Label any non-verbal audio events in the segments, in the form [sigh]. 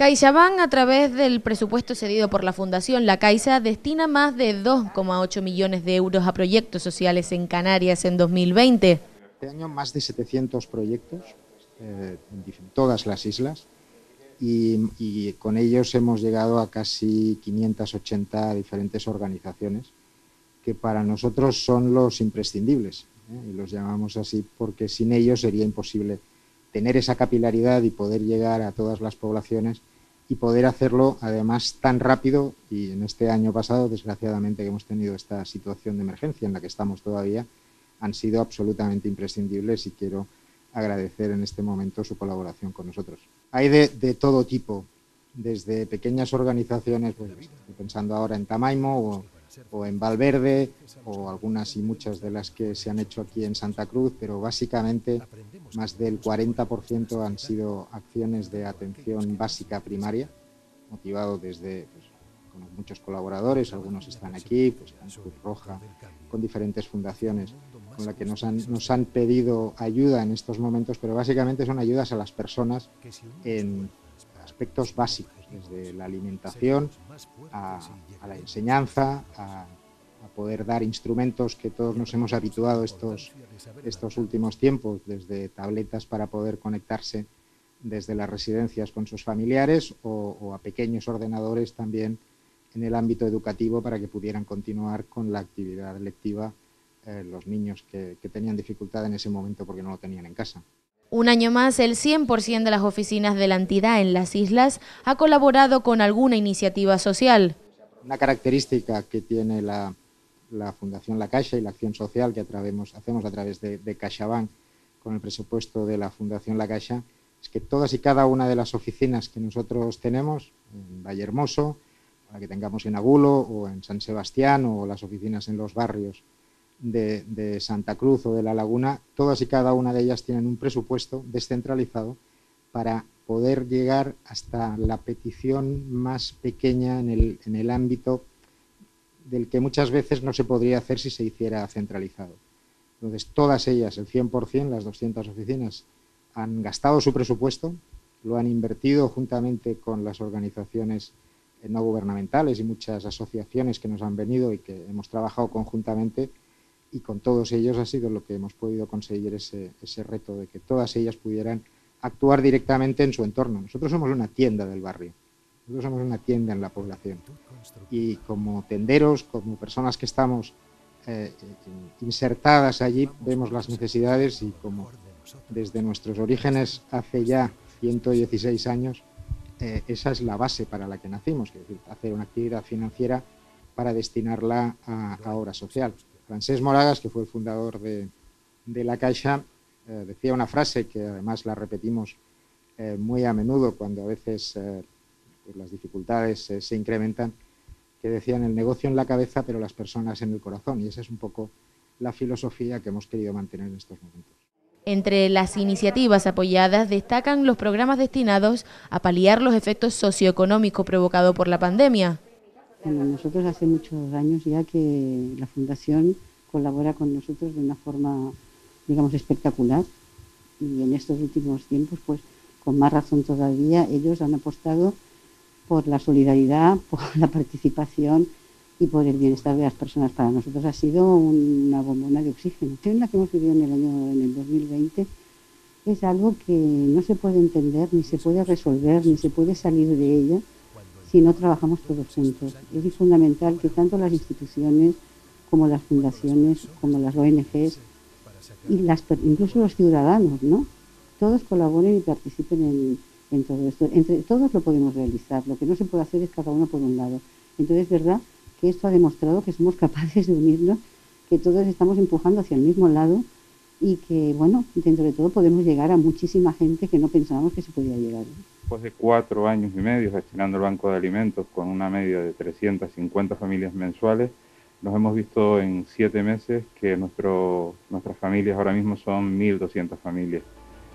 CaixaBank, a través del presupuesto cedido por la Fundación La Caixa, destina más de 2,8 millones de euros a proyectos sociales en Canarias en 2020. Este año más de 700 proyectos eh, en todas las islas y, con ellos hemos llegado a casi 580 diferentes organizaciones que para nosotros son los imprescindibles ¿eh? y los llamamos así porque sin ellos sería imposible tener esa capilaridad y poder llegar a todas las poblaciones y poder hacerlo además tan rápido y en este año pasado, desgraciadamente, que hemos tenido esta situación de emergencia en la que estamos todavía, han sido absolutamente imprescindibles y quiero agradecer en este momento su colaboración con nosotros. Hay de, todo tipo, desde pequeñas organizaciones, pues, pensando ahora en Tamaimo o o en Valverde o algunas y muchas de las que se han hecho aquí en Santa Cruz, pero básicamente más del 40% han sido acciones de atención básica primaria, motivado desde pues, con muchos colaboradores, algunos están aquí, pues con Cruz Roja, con diferentes fundaciones con las que nos han, nos han pedido ayuda en estos momentos, pero básicamente son ayudas a las personas en aspectos básicos, desde la alimentación a, la enseñanza, a, poder dar instrumentos que todos nos hemos habituado estos, estos últimos tiempos, desde tabletas para poder conectarse desde las residencias con sus familiares o, a pequeños ordenadores también en el ámbito educativo para que pudieran continuar con la actividad lectiva eh, los niños que tenían dificultad en ese momento porque no lo tenían en casa. Un año más, el 100% de las oficinas de la entidad en las islas ha colaborado con alguna iniciativa social. Una característica que tiene la, Fundación La Caixa y la acción social que hacemos a través de, de CaixaBank con el presupuesto de la Fundación La Caixa es que todas y cada una de las oficinas que nosotros tenemos en Vallehermoso, para que tengamos en Agulo o en San Sebastián o las oficinas en los barrios de, Santa Cruz o de La Laguna, todas y cada una de ellas tienen un presupuesto descentralizado para poder llegar hasta la petición más pequeña en el, en el ámbito del que muchas veces no se podría hacer si se hiciera centralizado. Entonces, todas ellas, el 100%, las 200 oficinas, han gastado su presupuesto, lo han invertido juntamente con las organizaciones no gubernamentales y muchas asociaciones que nos han venido y que hemos trabajado conjuntamente y con todos ellos ha sido lo que hemos podido conseguir ese, ese reto de que todas ellas pudieran actuar directamente en su entorno. Nosotros somos una tienda del barrio, nosotros somos una tienda en la población y como tenderos, como personas que estamos eh, insertadas allí, vemos las necesidades y como desde nuestros orígenes hace ya 116 años, eh, esa es la base para la que nacimos, es decir, hacer una actividad financiera para destinarla a, a obra social. Francés Moragas, que fue el fundador de, la Caixa, eh, decía una frase que además la repetimos eh, muy a menudo cuando a veces eh, pues las dificultades se incrementan, que decían el negocio en la cabeza pero las personas en el corazón. Y esa es un poco la filosofía que hemos querido mantener en estos momentos. Entre las iniciativas apoyadas destacan los programas destinados a paliar los efectos socioeconómicos provocados por la pandemia. Bueno, nosotros hace muchos años ya que la Fundación colabora con nosotros de una forma, digamos, espectacular y en estos últimos tiempos, pues con más razón todavía, ellos han apostado por la solidaridad, [laughs] por la participación y por el bienestar de las personas. Para nosotros ha sido una bombona de oxígeno. La que hemos vivido en el año en el 2020 es algo que no se puede entender, ni se puede resolver, ni se puede salir de ella si no trabajamos todos juntos. Es fundamental que tanto las instituciones como las fundaciones, como las ONGs y las, incluso los ciudadanos, ¿no? Todos colaboren y participen en, todo esto. Entre todos lo podemos realizar. Lo que no se puede hacer es cada uno por un lado. Entonces, es verdad que esto ha demostrado que somos capaces de unirnos, que todos estamos empujando hacia el mismo lado y que, bueno, dentro de todo podemos llegar a muchísima gente que no pensábamos que se podía llegar después de cuatro años y medio gestionando el Banco de Alimentos con una media de 350 familias mensuales, nos hemos visto en siete meses que nuestro, nuestras familias ahora mismo son 1.200 familias.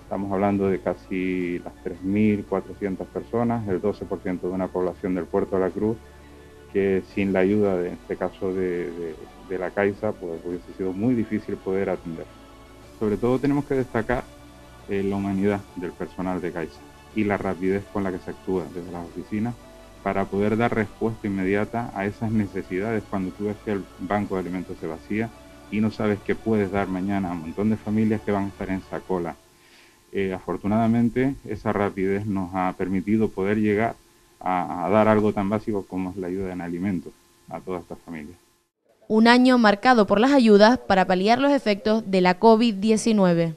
Estamos hablando de casi las 3.400 personas, el 12% de una población del Puerto de la Cruz, que sin la ayuda, de, en este caso de, de, la Caixa, pues hubiese sido muy difícil poder atender. Sobre todo tenemos que destacar eh, la humanidad del personal de Caixa y la rapidez con la que se actúa desde las oficinas para poder dar respuesta inmediata a esas necesidades cuando tú ves que el banco de alimentos se vacía y no sabes qué puedes dar mañana a un montón de familias que van a estar en esa cola. Eh, afortunadamente, esa rapidez nos ha permitido poder llegar a, a dar algo tan básico como es la ayuda en alimentos a todas estas familias. Un año marcado por las ayudas para paliar los efectos de la COVID-19.